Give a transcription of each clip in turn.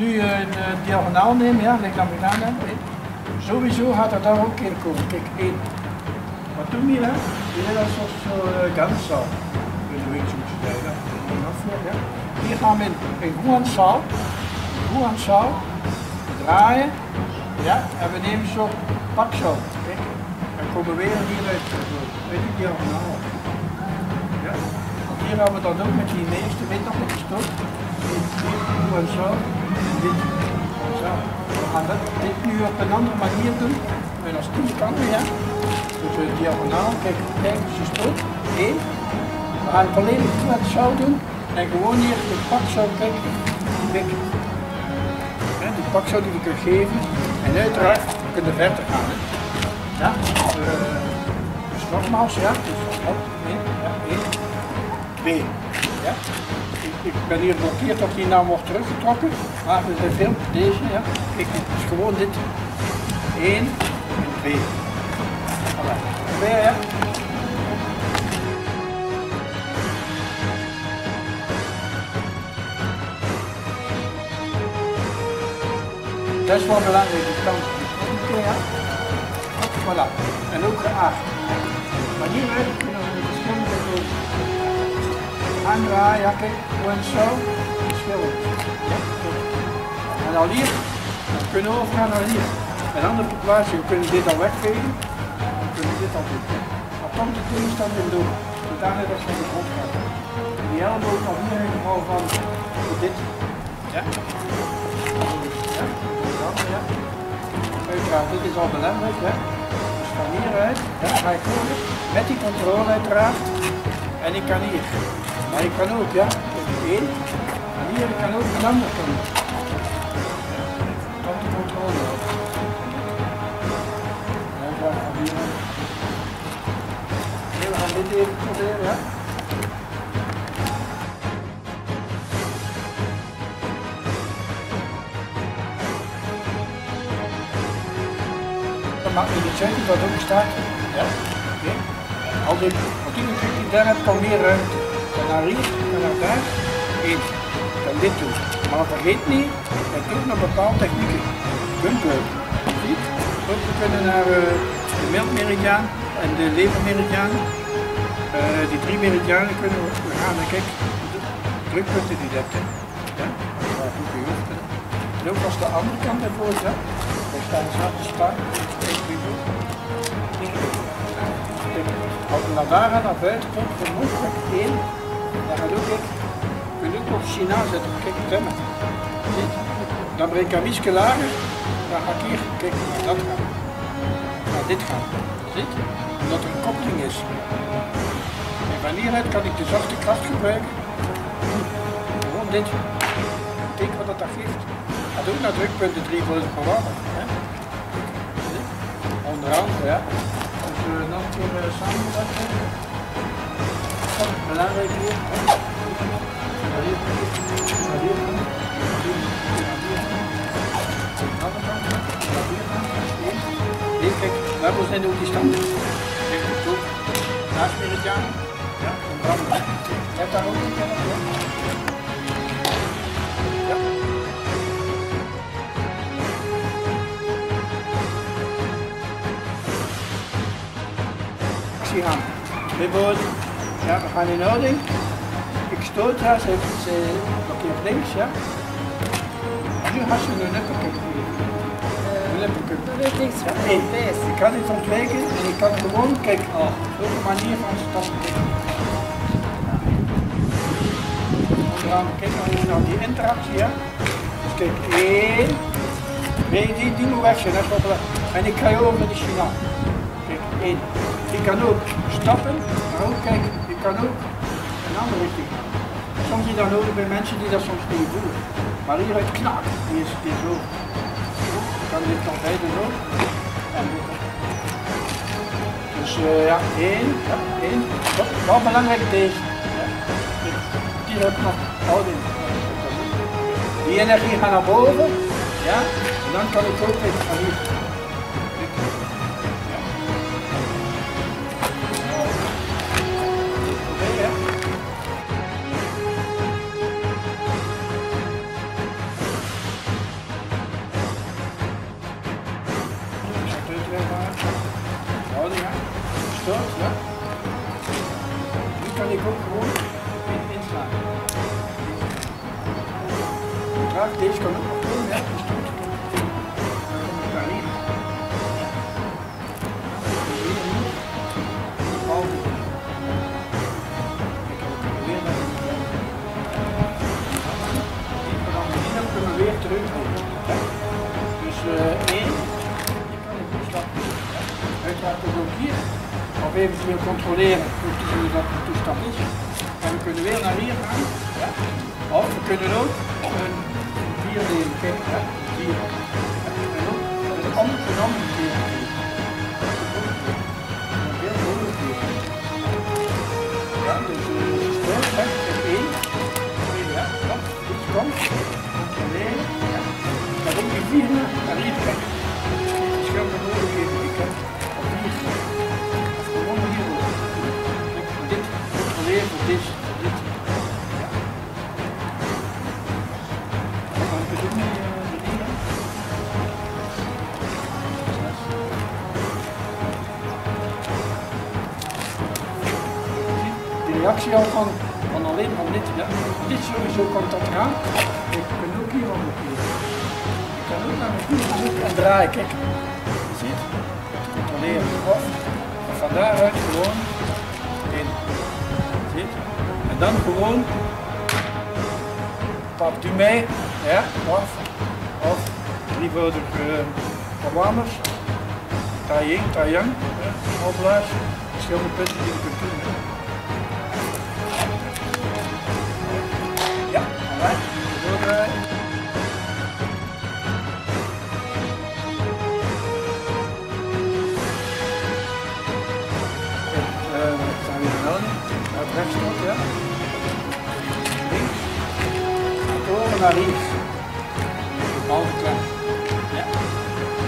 Nu een uh, diagonaal nemen, ja, leg dan gedaan. Sowieso gaat er daar ook in komen. Kijk, één. Wat doen we hier? Hier is een soort uh, ganszaal. Dus weet je hoe ze zeggen. Hier gaan we in een goehandszaal. Goehandszaal. Draaien. Ja, en we nemen zo pakzo. Kijk, dan komen we weer hieruit. Weet je, diagonaal. Ja. Hier gaan we dan ook met die meeste, weet nog met stok. Hier, en zo. We gaan dat, dit nu op een andere manier doen. En als die kan, ja. Dus uh, diagonaal. Kijk, kijk, ze stok. Eén. We gaan volledig het zo doen. En gewoon hier de pak zo, kijk. Ja, die pak zo die we kunnen geven. En uiteraard we kunnen verder gaan. Ja, uh, dus nogmaals, ja. Dus op, één, ja, één, twee. Ja. Ik, ben hier geblokkeerd dat die nou wordt teruggetrokken. Maar we zijn veel, deze, ja. Kijk, het is gewoon dit. 1 en 2. Voilà. 2, ja. Dat is wel belangrijk, de kant. Ja. Voilà. En ook geaard. Maar hieruit kunnen we verschillende ja kijk, gewoon zo. En al hier, dan kunnen we overgaan naar hier. Een andere plaatje, we kunnen dit al wegvegen. We kunnen dit al doen. Maar komt de tegenstand in door. Zodanig dat ze grond gaat. Die elleboog nog hier in het geval van dit. Ja. Ja. Ja. Uiteraard, dit is al belangrijk. Hè. Dus van hieruit ja, ga ik met die controle uiteraard. En ik kan hier. Maar ik kan ook, ja, één. En hier ik kan ook een ander. Op ik ga van hieruit. Nee, we gaan dit even proberen, ja. Dat maakt niet uit wat ook staat. Ja. Okay. Al die, want die die daar hebt, kan meer ruimte. En naar hier, en naar daar. Eén. Kan dit doen. Maar vergeet niet, het doet naar bepaalde technieken. Ook we kunnen naar uh, de melkmeridiaan en de levermeridiaan. Uh, die drie meridianen kunnen we, gaan naar kijk, de drukpunten die dat hebben. Ja, hoofd. En ook als de andere kant ervoor is, ja. We staan zelf te staan. Als we naar daar gaan, naar buiten komt, dan moet één. Dan ga ik. Ik wil ook op China zetten. Kijk, temmen. Ziet? Dan breng ik een miske lager. Dan ga ik hier, kijk, naar dat gaan. Dit gaan. Ziet? Omdat er een koppeling is. En van kan ik de zachte kracht gebruiken. Gewoon dit. Kijk wat dat geeft. Dat ook naar drukpunten 3 voor het programma. Onder andere, ja. Dus uh, nog een keer uh, samenvatten. Belangrijk hier. Hier, hier, hier, kijk, daar zijn ook die standen. Kijk, zo. Naast meridiaan. Ja, en branden. Je hebt daar ook op, ja. actie gaan. Bijvoorbeeld, ja, we gaan in houding. Ik stoot haar, ze, ze blokkeert links, ja. Nu gaat ze een lippenkup. Een lippenkup. Ja, nee, ik kan dit ontwijken en ik kan gewoon, kijk, oh, op een manier van stappen. Dan kijk maar naar die interactie, ja. Dus kijk, één. Nee, die, die moet weg zijn, dat belangrijk. En ik ga je over de China. Kijk, één. Je kan ook stappen, maar ook kijk, je kan ook een andere richting gaan. Soms is dat nodig bij mensen die dat soms niet voelen. Maar hieruit knak, die is, is zo. Kan dit kan beide zo. En. Dus uh, ja, één, ja, één. Wel belangrijk deze. Die heb nog. Die energie gaat naar boven. Ja, en dan kan ik ook even van hier. Deze kan ook nog doen, doen. Ik kan ook weer terug. Dus uh, één, je kan een toestand uiteraard dus ook hier, of eventueel controleren hoe te dat de toestand is. En we kunnen weer naar hier gaan. Of we kunnen ook een vier nemen, kijk, ja, vier. Ja. En ook een andere, een andere keer. Heel moeilijk hier. Ja, dus uh, stil, hè, kijk, één, twee, ja, kom, ja. Maar ook die vier naar hier kijken. Verschillende mogelijkheden reactie al van, van alleen van dit, ja. Dit sowieso komt dat eraan. Ik kan ook hier al blokkeren. Ik kan ook naar mijn voeten zoeken en draaien, kijk. Je ziet, controleren. Of, van daaruit gewoon in. Ziet? En dan gewoon papt u mee, ja, of, of drievoudig uh, verwarmers, Taiying, Taiyang, opblaas, verschillende punten die je kunt doen. Nog, ja. Links. Naar links. De bal geklapt. Ja.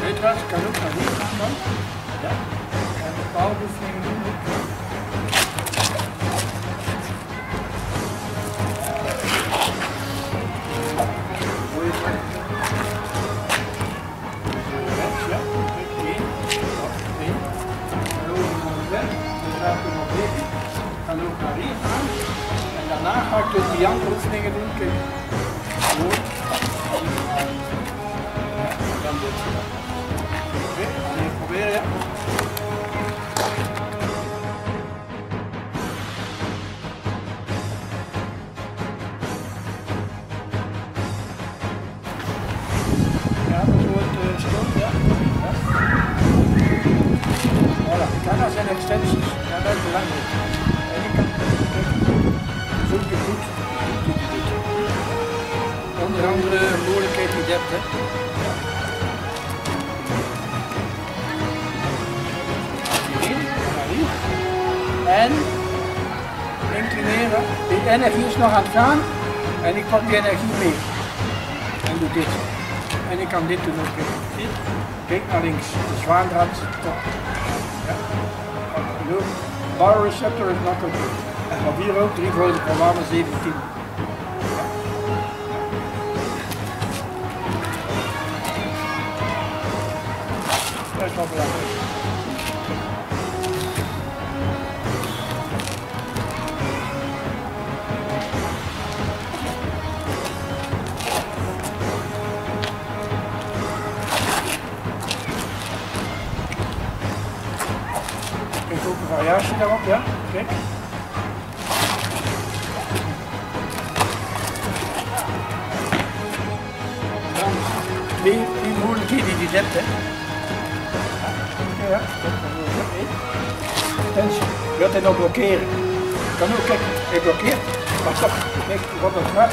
Uiteraard kan ook naar links gaan. Ja. En de doen hebt, hè. En inclineren. Die energie is nog aan het gaan. En ik pak die energie mee. En doe dit. En ik kan dit doen ook. Kijk. Kijk naar links. De zwaandraad top. Ja. Genoeg. Bar receptor is not oké. Maar hier ook drie grote programma 17. Ook een variatie daarop, ja? Kijk. Dan twee, twee mogelijkheden die je hebt, hè. Ja. Tension. Wilt hij nou blokkeren? Kan ook, kijk, hij blokkeert. Maar toch, kijk, wat een vraag.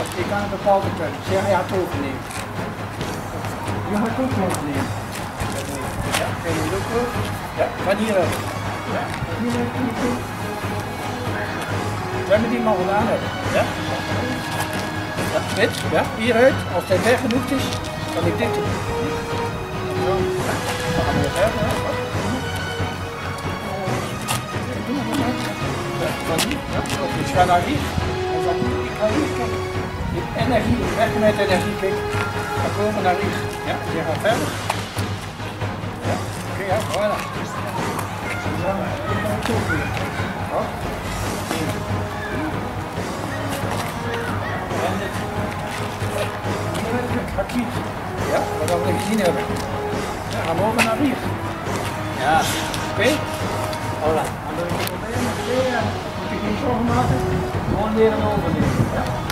Voilà, ik kan een bepaalde punt. Zeg, hij had overnemen. Je gaat ook overnemen. Ja, kan je ook over? Ja, van hieruit. Ja, je we die maar gedaan hebben? Ja? Ja, dit, ja, hieruit. Als hij ver genoeg is, kan ik dit doen. Ja. Dan gaan we weer verder. Ja, van hier, ja. Je gaat naar hier. En dan ga hier kijken. Die energie, weg met energie, kijk. Van boven naar hier. Ja, je gaat verder. Ja, oké, ja, voilà. Weer. Ja. Wat we gezien hebben. Ja, gaan we over naar hier. Ja, oké. Voilà. Dan doe ik het proberen met en moet ik geen zorgen maken. Gewoon leren overnemen. Ja.